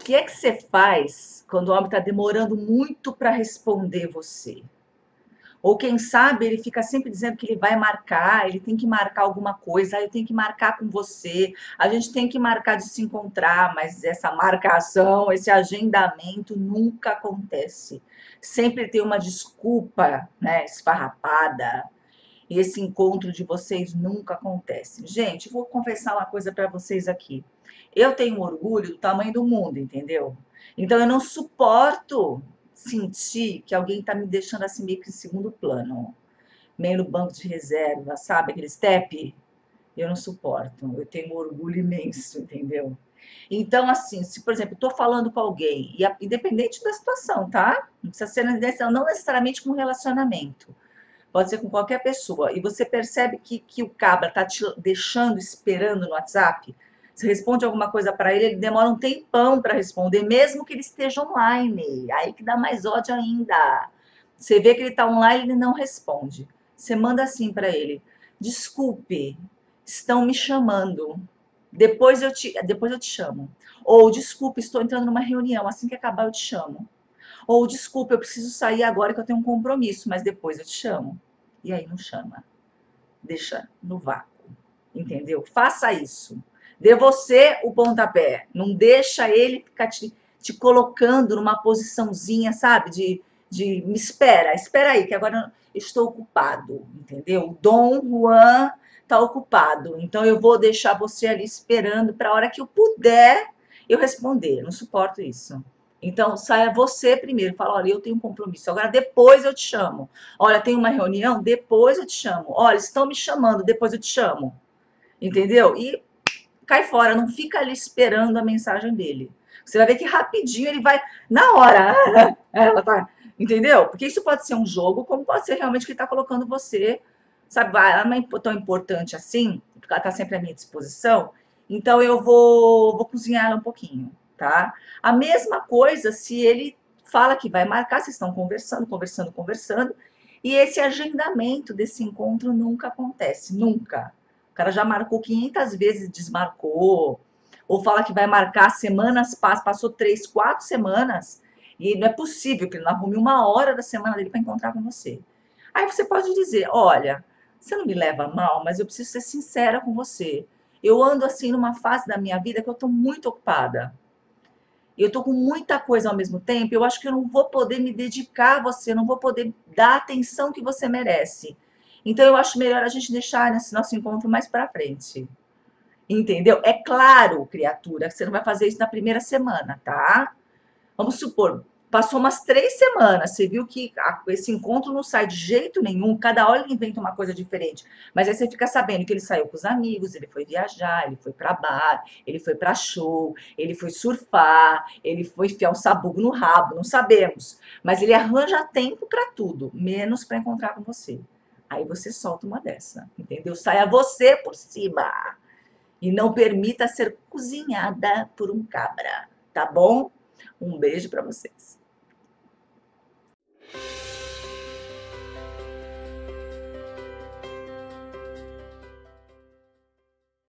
que é que você faz quando o homem está demorando muito para responder você? Ou quem sabe ele fica sempre dizendo que ele vai marcar, ele tem que marcar alguma coisa, ah, eu tenho que marcar com você, a gente tem que marcar de se encontrar, mas essa marcação, esse agendamento nunca acontece. Sempre tem uma desculpa, né, esfarrapada. E esse encontro de vocês nunca acontece. Gente, vou confessar uma coisa para vocês aqui. Eu tenho orgulho do tamanho do mundo, entendeu? Então eu não suporto sentir que alguém está me deixando assim meio que em segundo plano, meio no banco de reserva, sabe? Aquele step, eu não suporto. Eu tenho um orgulho imenso, entendeu? Então, assim, se, por exemplo, estou falando com alguém, e independente da situação, tá? Não precisa ser não necessariamente com relacionamento. Pode ser com qualquer pessoa. E você percebe que, que o cabra está te deixando esperando no WhatsApp, você responde alguma coisa para ele, ele demora um tempão para responder, mesmo que ele esteja online. Aí que dá mais ódio ainda. Você vê que ele está online, ele não responde. Você manda assim para ele: Desculpe, estão me chamando. Depois eu te, depois eu te chamo. Ou desculpe, estou entrando numa reunião. Assim que acabar eu te chamo. Ou desculpe, eu preciso sair agora que eu tenho um compromisso, mas depois eu te chamo. E aí não chama. Deixa no vácuo. Entendeu? Faça isso. Dê você o pontapé. Não deixa ele ficar te, te colocando numa posiçãozinha, sabe? De, de me espera, espera aí, que agora estou ocupado, entendeu? O Dom Juan está ocupado. Então eu vou deixar você ali esperando para a hora que eu puder eu responder. Não suporto isso. Então, saia você primeiro, fala, olha, eu tenho um compromisso, agora depois eu te chamo. Olha, tem uma reunião, depois eu te chamo. Olha, estão me chamando, depois eu te chamo. Entendeu? E cai fora, não fica ali esperando a mensagem dele. Você vai ver que rapidinho ele vai, na hora, ela tá, entendeu? Porque isso pode ser um jogo, como pode ser realmente que ele está colocando você, sabe, ela não é tão importante assim, porque ela está sempre à minha disposição, então eu vou, vou cozinhar ela um pouquinho, tá? A mesma coisa se ele fala que vai marcar, vocês estão conversando, conversando, conversando, e esse agendamento desse encontro nunca acontece, nunca cara já marcou 500 vezes, desmarcou. Ou fala que vai marcar semanas, passou três, quatro semanas. E não é possível que ele não arrume uma hora da semana dele para encontrar com você. Aí você pode dizer: olha, você não me leva mal, mas eu preciso ser sincera com você. Eu ando assim numa fase da minha vida que eu estou muito ocupada. Eu estou com muita coisa ao mesmo tempo. Eu acho que eu não vou poder me dedicar a você, não vou poder dar a atenção que você merece. Então, eu acho melhor a gente deixar esse nosso encontro mais para frente. Entendeu? É claro, criatura, que você não vai fazer isso na primeira semana, tá? Vamos supor, passou umas três semanas, você viu que esse encontro não sai de jeito nenhum, cada hora ele inventa uma coisa diferente. Mas aí você fica sabendo que ele saiu com os amigos, ele foi viajar, ele foi para bar, ele foi para show, ele foi surfar, ele foi enfiar um sabugo no rabo, não sabemos. Mas ele arranja tempo para tudo, menos para encontrar com você. Aí você solta uma dessa, entendeu? Saia você por cima. E não permita ser cozinhada por um cabra, tá bom? Um beijo para vocês. Thank you.